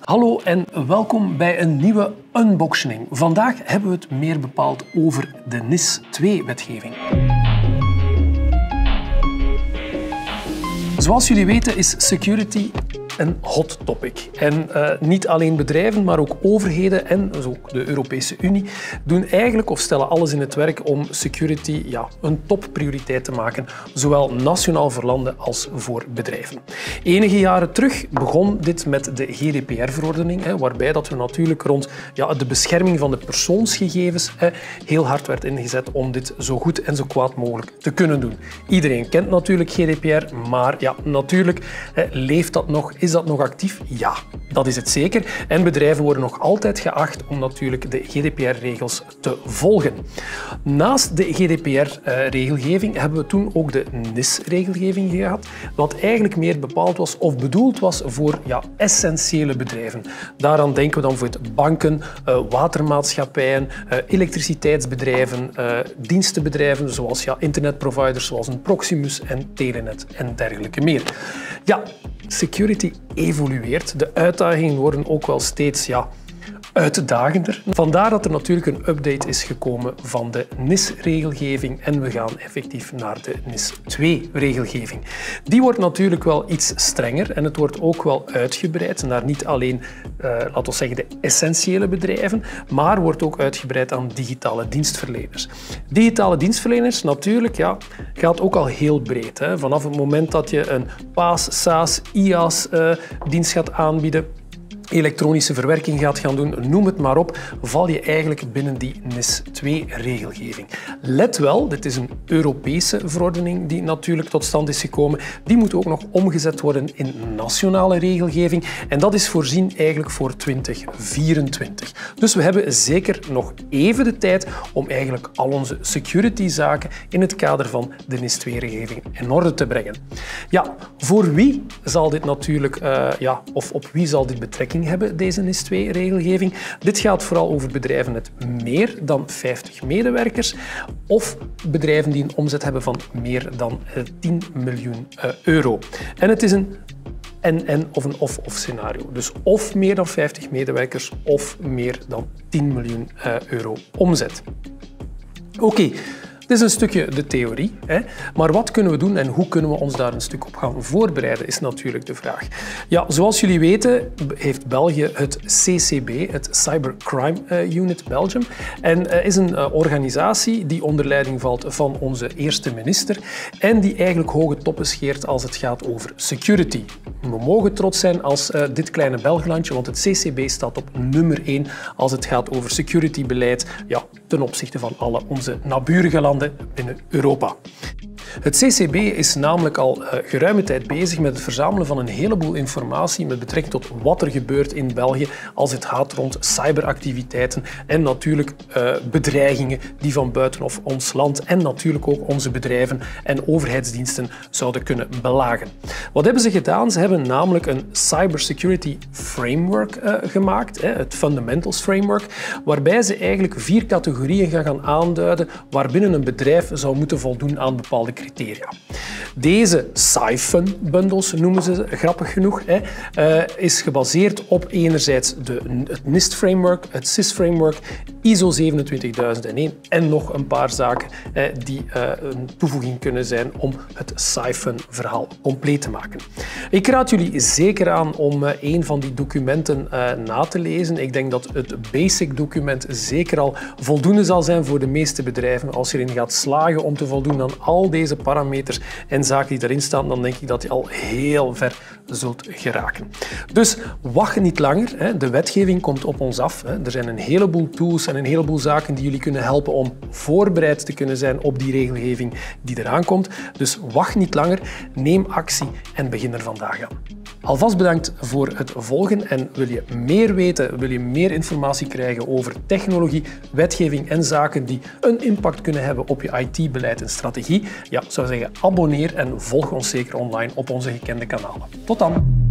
Hallo en welkom bij een nieuwe unboxing. Vandaag hebben we het meer bepaald over de NIS 2-wetgeving. Zoals jullie weten is security een hot topic. En uh, niet alleen bedrijven, maar ook overheden en dus ook de Europese Unie doen eigenlijk of stellen alles in het werk om security ja, een topprioriteit te maken, zowel nationaal voor landen als voor bedrijven. Enige jaren terug begon dit met de GDPR-verordening, waarbij dat we natuurlijk rond ja, de bescherming van de persoonsgegevens hè, heel hard werd ingezet om dit zo goed en zo kwaad mogelijk te kunnen doen. Iedereen kent natuurlijk GDPR, maar ja, natuurlijk hè, leeft dat nog is dat nog actief? Ja, dat is het zeker. En bedrijven worden nog altijd geacht om natuurlijk de GDPR-regels te volgen. Naast de GDPR-regelgeving hebben we toen ook de NIS-regelgeving gehad, wat eigenlijk meer bepaald was of bedoeld was voor ja, essentiële bedrijven. Daaraan denken we dan voor het banken, uh, watermaatschappijen, uh, elektriciteitsbedrijven, uh, dienstenbedrijven zoals ja, internetproviders zoals een Proximus en Telenet en dergelijke meer. Ja, security evolueert. De uitdagingen worden ook wel steeds ja, uitdagender. Vandaar dat er natuurlijk een update is gekomen van de NIS-regelgeving en we gaan effectief naar de NIS 2-regelgeving. Die wordt natuurlijk wel iets strenger en het wordt ook wel uitgebreid naar niet alleen, uh, laten we zeggen, de essentiële bedrijven, maar wordt ook uitgebreid aan digitale dienstverleners. Digitale dienstverleners, natuurlijk, ja, gaat ook al heel breed. Hè. Vanaf het moment dat je een PaaS, SaaS, IaaS-dienst uh, gaat aanbieden, elektronische verwerking gaat gaan doen, noem het maar op, val je eigenlijk binnen die NIS 2-regelgeving. Let wel, dit is een Europese verordening die natuurlijk tot stand is gekomen. Die moet ook nog omgezet worden in nationale regelgeving en dat is voorzien eigenlijk voor 2024. Dus we hebben zeker nog even de tijd om eigenlijk al onze security-zaken in het kader van de NIS 2-regelgeving in orde te brengen. Ja, voor wie zal dit natuurlijk, uh, ja, of op wie zal dit hebben, deze NIS-2-regelgeving. Dit gaat vooral over bedrijven met meer dan 50 medewerkers of bedrijven die een omzet hebben van meer dan 10 eh, miljoen eh, euro. En het is een en-en of een of-of scenario. Dus of meer dan 50 medewerkers of meer dan 10 miljoen eh, euro omzet. Oké, dit is een stukje de theorie. Hè? Maar wat kunnen we doen en hoe kunnen we ons daar een stuk op gaan voorbereiden, is natuurlijk de vraag. Ja, zoals jullie weten heeft België het CCB, het Cybercrime eh, Unit Belgium. En uh, is een uh, organisatie die onder leiding valt van onze eerste minister en die eigenlijk hoge toppen scheert als het gaat over security. We mogen trots zijn als dit kleine Belgelandje, want het CCB staat op nummer 1 als het gaat over securitybeleid ja, ten opzichte van alle onze naburige landen binnen Europa. Het CCB is namelijk al uh, geruime tijd bezig met het verzamelen van een heleboel informatie met betrekking tot wat er gebeurt in België als het gaat rond cyberactiviteiten en natuurlijk uh, bedreigingen die van buitenaf ons land en natuurlijk ook onze bedrijven en overheidsdiensten zouden kunnen belagen. Wat hebben ze gedaan? Ze hebben namelijk een cybersecurity framework uh, gemaakt, het Fundamentals Framework, waarbij ze eigenlijk vier categorieën gaan aanduiden waarbinnen een bedrijf zou moeten voldoen aan bepaalde criteria. Deze Siphon-bundels noemen ze grappig genoeg, hè, uh, is gebaseerd op enerzijds de, het NIST-framework, het CIS-framework, ISO 27001 en nog een paar zaken die uh, een toevoeging kunnen zijn om het Siphon-verhaal compleet te maken. Ik raad jullie zeker aan om een van die documenten na te lezen. Ik denk dat het basic-document zeker al voldoende zal zijn voor de meeste bedrijven als je erin gaat slagen om te voldoen aan al deze parameters en zaken die erin staan, dan denk ik dat je al heel ver zult geraken. Dus wacht niet langer. De wetgeving komt op ons af. Er zijn een heleboel tools en een heleboel zaken die jullie kunnen helpen om voorbereid te kunnen zijn op die regelgeving die eraan komt. Dus wacht niet langer, neem actie en begin er vandaag aan. Alvast bedankt voor het volgen en wil je meer weten, wil je meer informatie krijgen over technologie, wetgeving en zaken die een impact kunnen op je IT-beleid en strategie, ja, zou zeggen abonneer en volg ons zeker online op onze gekende kanalen. Tot dan!